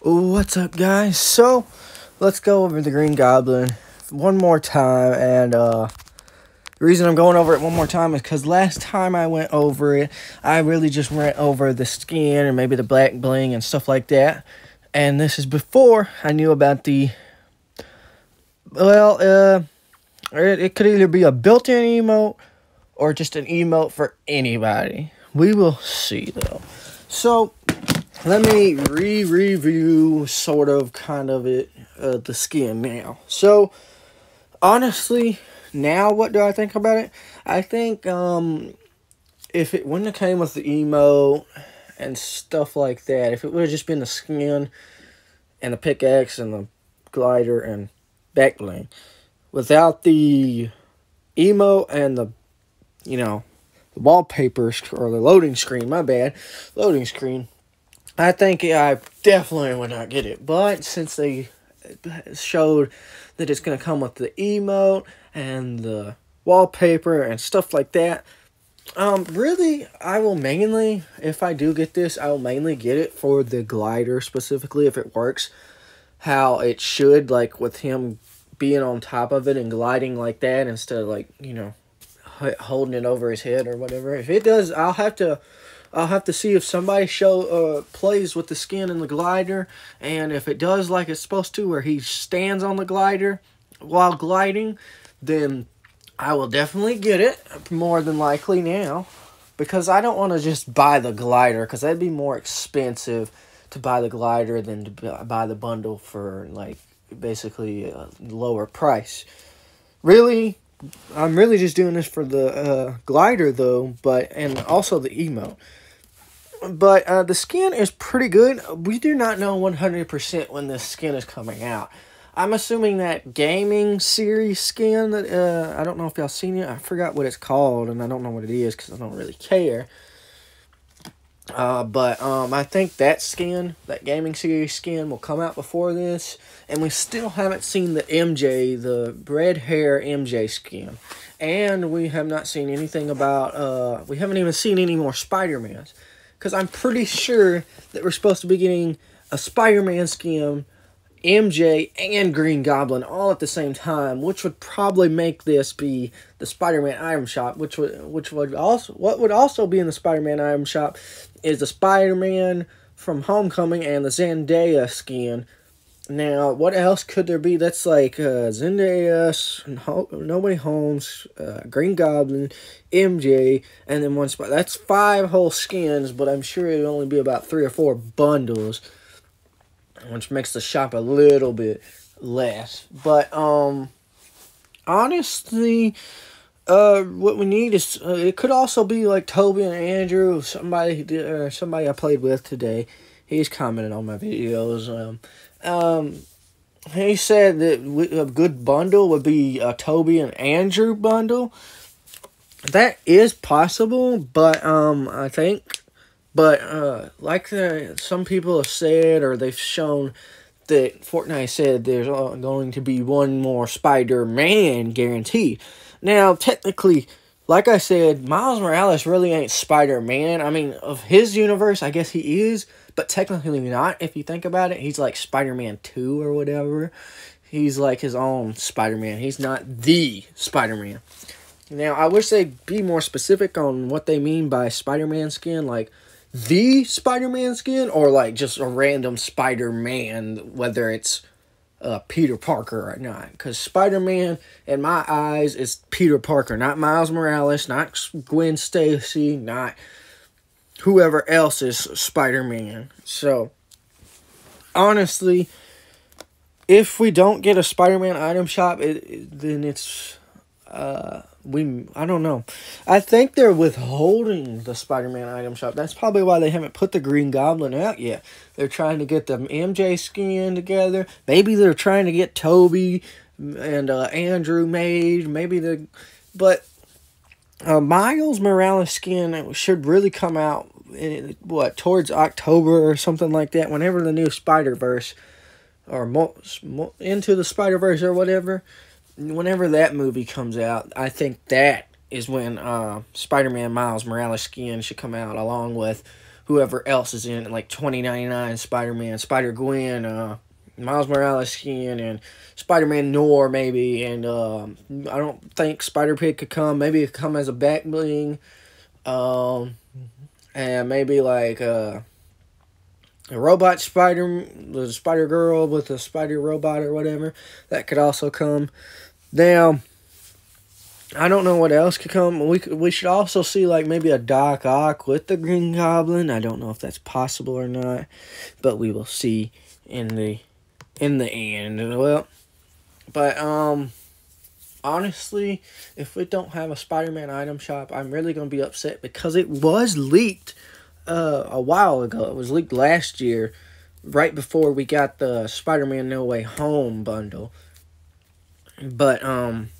What's up, guys? So, let's go over the Green Goblin one more time. And uh, the reason I'm going over it one more time is because last time I went over it, I really just went over the skin and maybe the black bling and stuff like that. And this is before I knew about the. Well, uh, it, it could either be a built in emote or just an emote for anybody. We will see, though. So, let me re-review sort of kind of it uh, the skin now. So honestly now what do i think about it? I think um if it wouldn't have came with the emo and stuff like that if it would have just been the skin and the pickaxe and the glider and back bling without the emo and the you know the wallpaper or the loading screen my bad loading screen I think I definitely would not get it. But since they showed that it's going to come with the emote and the wallpaper and stuff like that, um, really, I will mainly, if I do get this, I will mainly get it for the glider specifically if it works how it should, like with him being on top of it and gliding like that instead of like, you know, holding it over his head or whatever. If it does, I'll have to I'll have to see if somebody show uh, plays with the skin and the glider, and if it does like it's supposed to, where he stands on the glider while gliding, then I will definitely get it more than likely now, because I don't want to just buy the glider, because that'd be more expensive to buy the glider than to buy the bundle for like basically a lower price. Really, I'm really just doing this for the uh, glider though, but and also the emote. But uh, the skin is pretty good. We do not know 100% when this skin is coming out. I'm assuming that gaming series skin that uh, I don't know if y'all seen it. I forgot what it's called, and I don't know what it is because I don't really care. Uh, but um, I think that skin, that gaming series skin, will come out before this, and we still haven't seen the MJ, the red hair MJ skin, and we have not seen anything about. Uh, we haven't even seen any more Spider Mans because I'm pretty sure that we're supposed to be getting a Spider-Man skin, MJ, and Green Goblin all at the same time, which would probably make this be the Spider-Man item shop, which would which would also what would also be in the Spider-Man item shop is the Spider-Man from Homecoming and the Zendaya skin now, what else could there be? That's like uh, Zendaya, No Way Homes, uh, Green Goblin, MJ, and then one spot. That's five whole skins, but I'm sure it'll only be about three or four bundles, which makes the shop a little bit less. But um, honestly, uh, what we need is uh, it could also be like Tobey and Andrew, somebody uh, somebody I played with today. He's commented on my videos. Um, um, he said that a good bundle would be a Tobey and Andrew bundle. That is possible, but um, I think, but uh, like the, some people have said, or they've shown that Fortnite said there's going to be one more Spider Man guarantee. Now, technically, like I said, Miles Morales really ain't Spider Man. I mean, of his universe, I guess he is, but technically not if you think about it. He's like Spider Man 2 or whatever. He's like his own Spider Man. He's not the Spider Man. Now, I wish they'd be more specific on what they mean by Spider Man skin, like the Spider Man skin, or like just a random Spider Man, whether it's uh, Peter Parker or not. Because Spider Man, in my eyes, is Peter Parker, not Miles Morales, not Gwen Stacy, not whoever else is Spider Man. So, honestly, if we don't get a Spider Man item shop, it, it, then it's. Uh, we I don't know. I think they're withholding the Spider-Man item shop. That's probably why they haven't put the Green Goblin out yet. They're trying to get the MJ skin together. Maybe they're trying to get Tobey and uh, Andrew made. Maybe the but uh, Miles Morales skin should really come out in, what towards October or something like that. Whenever the new Spider Verse or into the Spider Verse or whatever, whenever that movie comes out, I think that is when uh, Spider Man Miles Morales skin should come out along with whoever else is in like 2099 Spider-Man, Spider-Gwen, uh, Miles Morales skin, and Spider-Man Noir maybe, and um, I don't think Spider-Pig could come. Maybe it come as a back bling, um, and maybe like uh, a robot Spider, the Spider Girl with a Spider Robot or whatever. That could also come. Now, I don't know what else could come. We we should also see like maybe a Doc Ock with the Green Goblin. I don't know if that's possible or not, but we will see in the in the end. Well, but um honestly, if we don't have a Spider-Man item shop, I'm really to be upset because it was leaked uh, a while ago. It was leaked last year right before we got the Spider-Man No Way Home bundle. But um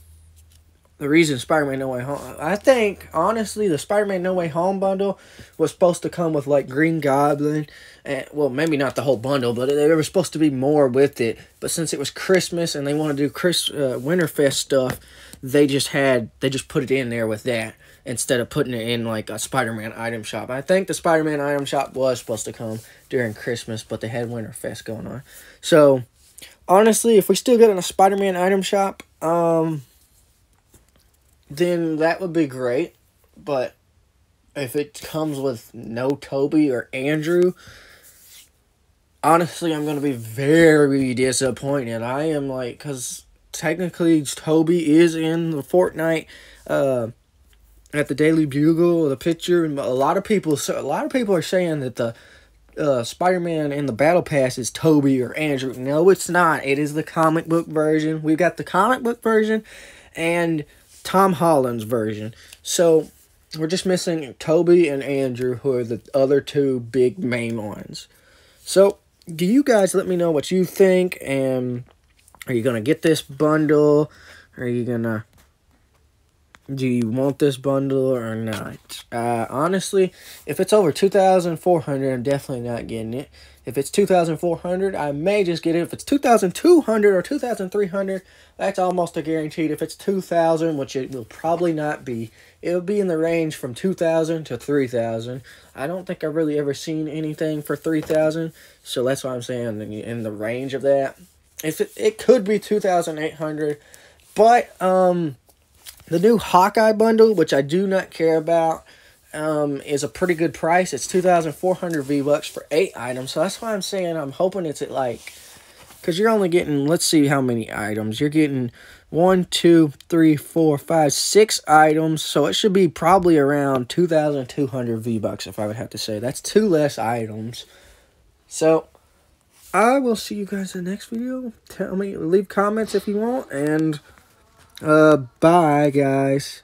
the reason Spider-Man No Way Home. I think honestly, the Spider-Man No Way Home bundle was supposed to come with like Green Goblin, and well, maybe not the whole bundle, but there was supposed to be more with it. But since it was Christmas and they want to do Chris uh, Winterfest stuff, they just had they just put it in there with that instead of putting it in like a Spider-Man item shop. I think the Spider-Man item shop was supposed to come during Christmas, but they had Winterfest going on. So honestly, if we still get in a Spider-Man item shop, um then that would be great. But if it comes with no Tobey or Andrew, honestly, I'm going to be very disappointed. I am like, because technically Tobey is in the Fortnite, uh, at the Daily Bugle, the picture, and a lot of people, so a lot of people are saying that the uh, Spider-Man in the Battle Pass is Tobey or Andrew. No, it's not. It is the comic book version. We've got the comic book version, and Tom Holland's version. So we're just missing Tobey and Andrew, who are the other two big main ones. So, do you guys let me know what you think? And are you gonna get this bundle? Are you gonna do you want this bundle or not? Uh, honestly, if it's over 2,400, I'm definitely not getting it. If it's 2,400, I may just get it. If it's 2,200 or 2,300, that's almost a guaranteed. If it's 2,000, which it will probably not be, it'll be in the range from 2,000 to 3,000. I don't think I've really ever seen anything for 3,000, so that's why I'm saying in the range of that. If it, it could be 2,800, but um the new Hawkeye bundle, which I do not care about, um, is a pretty good price. It's 2,400 V-Bucks for eight items. So that's why I'm saying I'm hoping it's at like, because you're only getting, let's see how many items. You're getting one, two, three, four, five, six items. So it should be probably around 2,200 V-Bucks if I would have to say. That's two less items. So I will see you guys in the next video. Tell me, leave comments if you want, and... Uh, bye, guys.